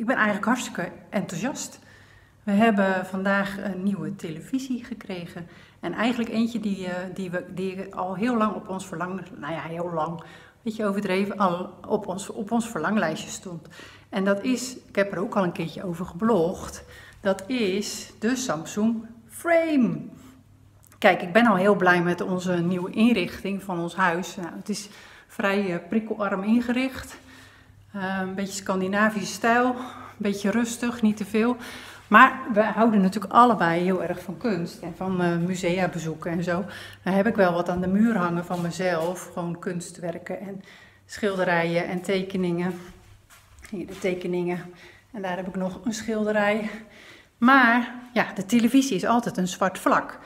Ik ben eigenlijk hartstikke enthousiast. We hebben vandaag een nieuwe televisie gekregen. En eigenlijk eentje die, uh, die, we, die al heel lang op ons verlang, nou ja, heel lang, weet je overdreven, al op ons, op ons verlanglijstje stond. En dat is, ik heb er ook al een keertje over geblogd, dat is de Samsung Frame. Kijk, ik ben al heel blij met onze nieuwe inrichting van ons huis. Nou, het is vrij uh, prikkelarm ingericht. Uh, een beetje Scandinavische stijl, een beetje rustig, niet te veel. Maar we houden natuurlijk allebei heel erg van kunst en van uh, musea bezoeken en zo. Dan heb ik wel wat aan de muur hangen van mezelf. Gewoon kunstwerken en schilderijen en tekeningen. Hier de tekeningen. En daar heb ik nog een schilderij. Maar ja, de televisie is altijd een zwart vlak.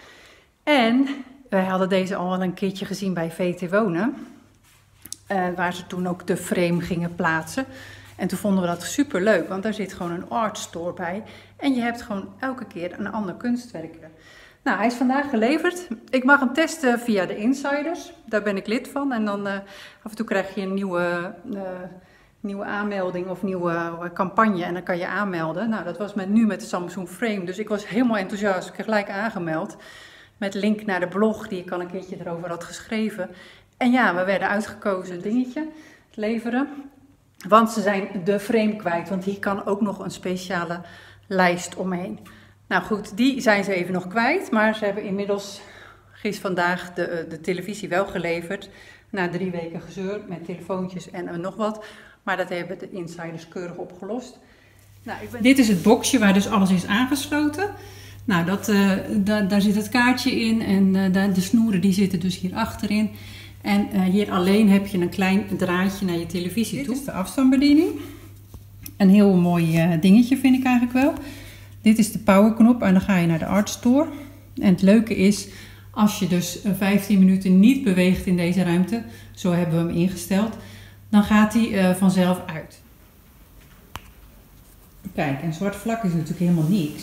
En wij hadden deze al een keertje gezien bij VT Wonen. Uh, waar ze toen ook de frame gingen plaatsen. En toen vonden we dat super leuk, want daar zit gewoon een art store bij. En je hebt gewoon elke keer een ander kunstwerk. Nou, hij is vandaag geleverd. Ik mag hem testen via de Insiders. Daar ben ik lid van. En dan uh, af en toe krijg je een nieuwe, uh, nieuwe aanmelding of nieuwe campagne. En dan kan je aanmelden. Nou, dat was met, nu met de Samsung Frame. Dus ik was helemaal enthousiast. Ik heb gelijk aangemeld. Met link naar de blog die ik al een keertje erover had geschreven. En ja, we werden uitgekozen dingetje leveren. Want ze zijn de frame kwijt, want hier kan ook nog een speciale lijst omheen. Nou goed, die zijn ze even nog kwijt, maar ze hebben inmiddels gisteren vandaag de, eh, de televisie wel geleverd. Na drie weken gezeur met telefoontjes en uh, nog wat. Maar dat hebben de insiders keurig opgelost. Nou. Dit is het boxje waar dus alles is aangesloten. Nou, dat, da daar zit het kaartje in en de snoeren die zitten dus hier achterin. En uh, hier alleen heb je een klein draadje naar je televisie toe. Dit is de afstandsbediening. Een heel mooi uh, dingetje vind ik eigenlijk wel. Dit is de powerknop en dan ga je naar de Art Store. En het leuke is, als je dus 15 minuten niet beweegt in deze ruimte, zo hebben we hem ingesteld, dan gaat hij uh, vanzelf uit. Kijk, een zwart vlak is natuurlijk helemaal niks.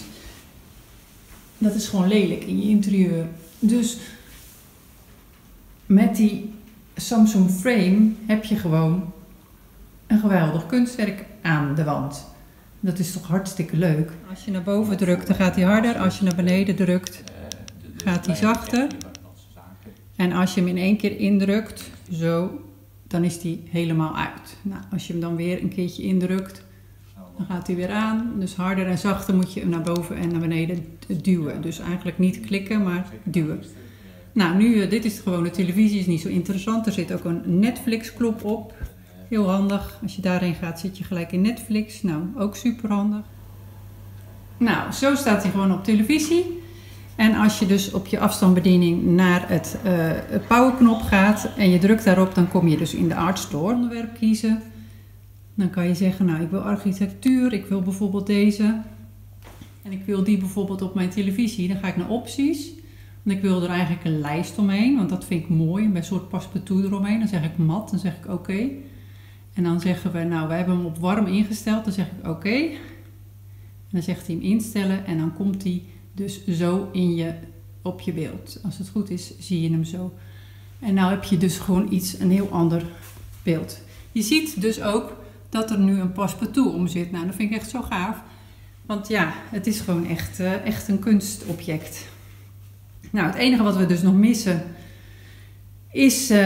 Dat is gewoon lelijk in je interieur. Dus met die Samsung Frame heb je gewoon een geweldig kunstwerk aan de wand. Dat is toch hartstikke leuk. Als je naar boven drukt, dan gaat hij harder. Als je naar beneden drukt, gaat hij zachter. En als je hem in één keer indrukt, zo, dan is hij helemaal uit. Nou, als je hem dan weer een keertje indrukt, dan gaat hij weer aan. Dus harder en zachter moet je hem naar boven en naar beneden duwen. Dus eigenlijk niet klikken, maar duwen. Nou, nu, uh, dit is gewoon de televisie, is niet zo interessant. Er zit ook een Netflix-knop op. Heel handig. Als je daarheen gaat, zit je gelijk in Netflix. Nou, ook super handig. Nou, zo staat hij gewoon op televisie. En als je dus op je afstandsbediening naar het, uh, powerknop gaat en je drukt daarop, dan kom je dus in de Art Store onderwerp kiezen. Dan kan je zeggen, nou ik wil architectuur, ik wil bijvoorbeeld deze. En ik wil die bijvoorbeeld op mijn televisie. Dan ga ik naar opties. Want ik wil er eigenlijk een lijst omheen, want dat vind ik mooi. Een soort paspartout eromheen. Dan zeg ik mat, dan zeg ik oké. En dan zeggen we, nou, wij hebben hem op warm ingesteld. Dan zeg ik oké. En dan zegt hij hem instellen en dan komt hij dus zo in je, op je beeld. Als het goed is, zie je hem zo. En nou heb je dus gewoon iets, een heel ander beeld. Je ziet dus ook dat er nu een paspartout om zit. Nou, dat vind ik echt zo gaaf. Want ja, het is gewoon echt, uh, echt een kunstobject. Nou, het enige wat we dus nog missen is uh,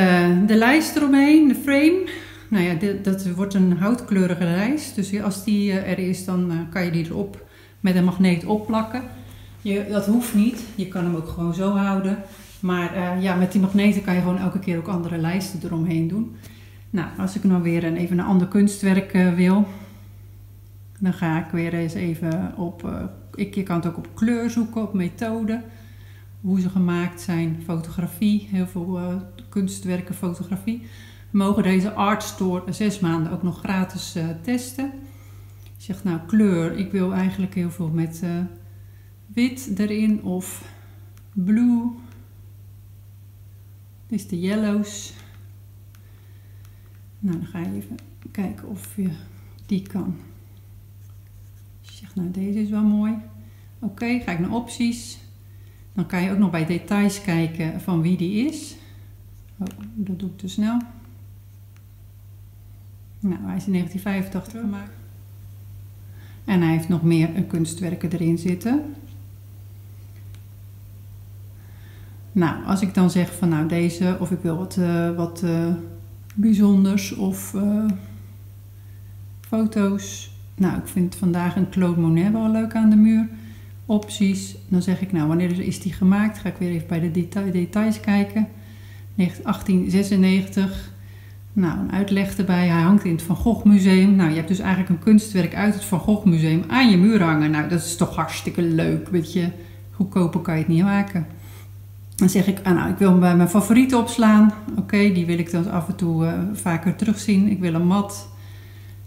de lijst eromheen, de frame. Nou ja, dit, dat wordt een houtkleurige lijst. Dus als die uh, er is, dan uh, kan je die erop met een magneet opplakken. Je, dat hoeft niet. Je kan hem ook gewoon zo houden. Maar ja, met die magneten kan je gewoon elke keer ook andere lijsten eromheen doen. Nou, als ik nou weer een, even een ander kunstwerk wil, dan ga ik weer eens even op. ik, je kan het ook op kleur zoeken, op methode hoe ze gemaakt zijn, fotografie, heel veel uh, kunstwerken, fotografie. We mogen deze Art Store zes maanden ook nog gratis uh, testen. Je zegt nou kleur, ik wil eigenlijk heel veel met uh, wit erin of blue. Dit is de yellows. Nou, dan ga je even kijken of je die kan. Je zegt nou deze is wel mooi. Oké, okay, ga ik naar opties. Dan kan je ook nog bij details kijken van wie die is. Oh, dat doe ik te snel. Nou, hij is in 1985 gemaakt. En hij heeft nog meer kunstwerken erin zitten. Nou, als ik dan zeg van nou deze, of ik wil wat, uh, wat uh, bijzonders of foto's. Nou, ik vind vandaag een Claude Monet wel leuk aan de muur. Opties. Dan zeg ik nou, wanneer is die gemaakt? Ga ik weer even bij de deta details kijken. 1896. Nou, een uitleg erbij. Hij hangt in het Van Gogh Museum. Nou, je hebt dus eigenlijk een kunstwerk uit het Van Gogh Museum aan je muur hangen. Nou, dat is toch hartstikke leuk. Weet je, goedkoper kan je het niet maken. Dan zeg ik, ah, nou, ik wil hem bij mijn favorieten opslaan. Oké, die wil ik dan af en toe uh, vaker terugzien. Ik wil een mat.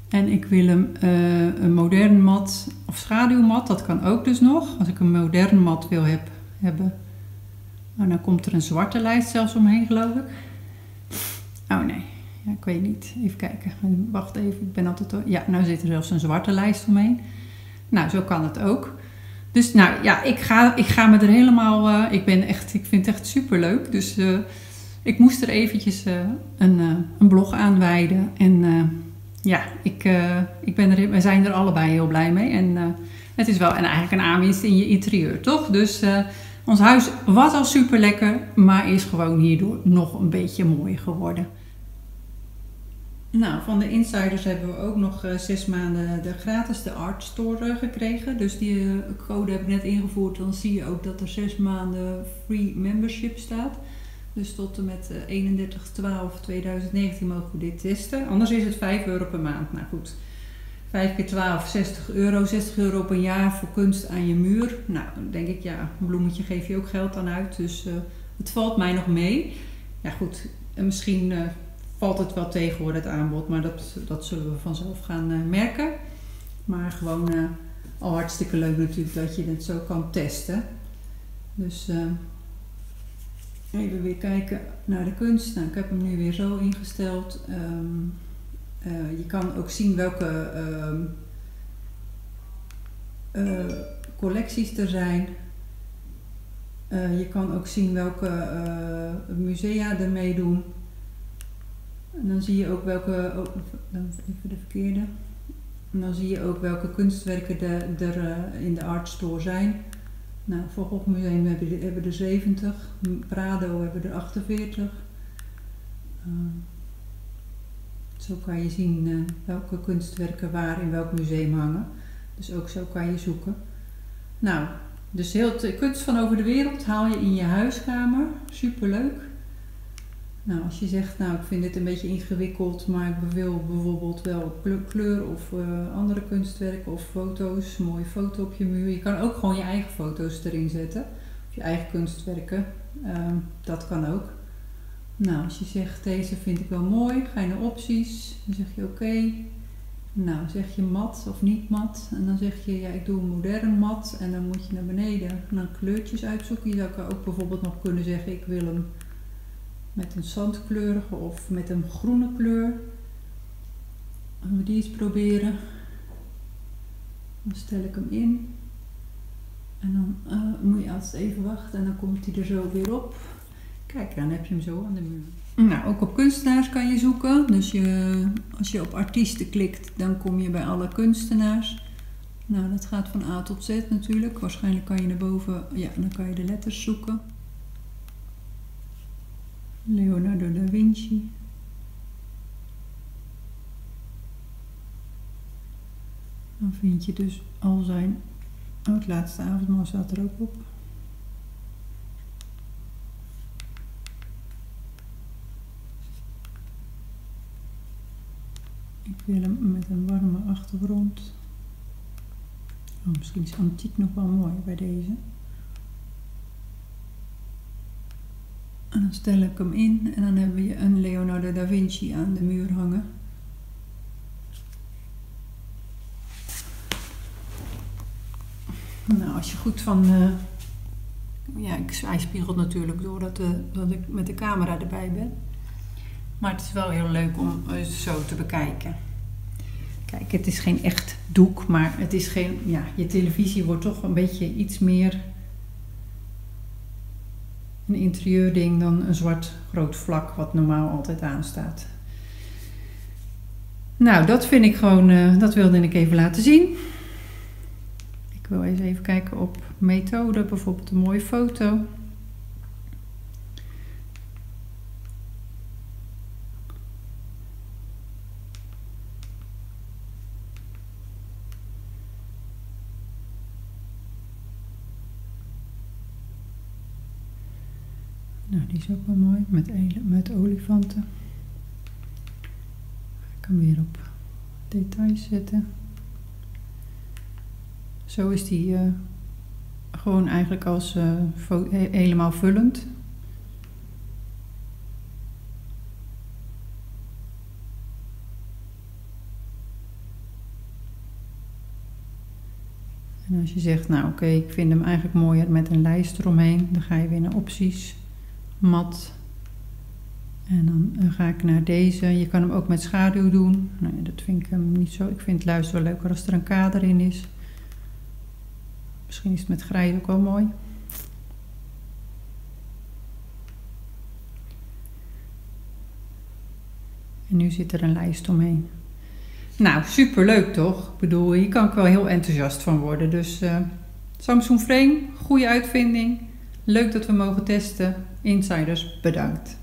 En ik wil hem uh, een modern mat of schaduwmat. Dat kan ook dus nog. Als ik een modern mat wil heb, hebben. Nou, dan komt er een zwarte lijst zelfs omheen, geloof ik. Oh nee, ja, ik weet niet. Even kijken. Wacht even, ik ben altijd... Ja, nou zit er zelfs een zwarte lijst omheen. Nou, zo kan het ook. Dus nou ja, ik ga, ik ga me er helemaal. Uh, ik, ben echt, ik vind het echt super leuk. Dus uh, ik moest er eventjes een, een blog aan wijden. En ja, ik, ik ben er, wij zijn er allebei heel blij mee. En het is wel en eigenlijk een aanwinst in je interieur, toch? Dus ons huis was al super lekker, maar is gewoon hierdoor nog een beetje mooi geworden. Nou, van de insiders hebben we ook nog zes maanden de gratis de Art Store gekregen. Dus die code heb ik net ingevoerd. Dan zie je ook dat er zes maanden free membership staat. Dus tot en met 31-12-2019 mogen we dit testen. Anders is het 5 euro per maand. Nou goed, 5 keer 12, 60 euro. 60 euro per jaar voor kunst aan je muur. Nou, dan denk ik, ja, een bloemetje geef je ook geld aan uit. Dus het valt mij nog mee. Ja goed, en misschien valt het wel tegen het aanbod, maar dat, dat zullen we vanzelf gaan merken. Maar gewoon al hartstikke leuk natuurlijk dat je het zo kan testen. Dus even weer kijken naar de kunst. Nou, ik heb hem nu weer zo ingesteld. Um, je kan ook zien welke um, collecties er zijn. je kan ook zien welke musea er meedoen. En dan zie je ook welke, oh, even de verkeerde. En dan zie je ook welke kunstwerken er in de Art Store zijn. Nou, Gogh Museum hebben, we hebben er 70, Prado hebben er 48. Uh, zo kan je zien uh, welke kunstwerken waar in welk museum hangen. Dus ook zo kan je zoeken. Nou, dus heel kunst van over de wereld haal je in je huiskamer. Superleuk. Nou, als je zegt, nou ik vind dit een beetje ingewikkeld, maar ik wil bijvoorbeeld wel kleur of uh, andere kunstwerken of foto's, mooie foto op je muur. Je kan ook gewoon je eigen foto's erin zetten, of je eigen kunstwerken. Uh, dat kan ook. Nou, als je zegt, deze vind ik wel mooi, ga je naar opties, dan zeg je oké. Nou, zeg je mat of niet mat. En dan zeg je, ja, ik doe een modern mat. En dan moet je naar beneden en dan kleurtjes uitzoeken. Je zou ook bijvoorbeeld nog kunnen zeggen, ik wil hem met een zandkleurige of met een groene kleur. Gaan we die eens proberen. Dan stel ik hem in. En dan uh, moet je altijd even wachten en dan komt hij er zo weer op. Kijk, dan heb je hem zo aan de muur. Nou, ook op kunstenaars kan je zoeken. Dus je, als je op artiesten klikt, dan kom je bij alle kunstenaars. Nou, dat gaat van A tot Z natuurlijk. Waarschijnlijk kan je naar boven, ja, dan kan je de letters zoeken. Leonardo da Vinci. Dan vind je dus al zijn. Oh, het laatste avondmaal staat er ook op. Ik wil hem met een warme achtergrond. Oh, misschien is antiek nog wel mooi bij deze. En dan stel ik hem in en dan hebben we een Leonardo da Vinci aan de muur hangen. Nou, als je goed van... Uh, ja, hij spiegelt natuurlijk doordat uh, dat ik met de camera erbij ben. Maar het is wel heel leuk om het zo te bekijken. Kijk, het is geen echt doek, maar het is geen... Ja, je televisie wordt toch een beetje iets meer een interieurding dan een zwart groot vlak wat normaal altijd aanstaat. Nou, dat vind ik gewoon, uh, dat wilde ik even laten zien. Ik wil eens even kijken op methode, bijvoorbeeld een mooie foto. Nou, die is ook wel mooi met, met olifanten. Ik kan weer op details zetten. Zo is die uh, gewoon eigenlijk als uh, helemaal vullend. En als je zegt, nou oké, ik vind hem eigenlijk mooier met een lijst eromheen, dan ga je weer naar opties mat. En dan ga ik naar deze. Je kan hem ook met schaduw doen. Nou, dat vind ik hem niet zo. Ik vind het luister wel leuker als er een kader in is. Misschien is het met grijs ook wel mooi. En nu zit er een lijst omheen. Nou, super leuk toch? Ik bedoel, hier kan ik wel heel enthousiast van worden. Dus uh, Samsung Frame, goede uitvinding. Leuk dat we mogen testen. Insiders, bedankt.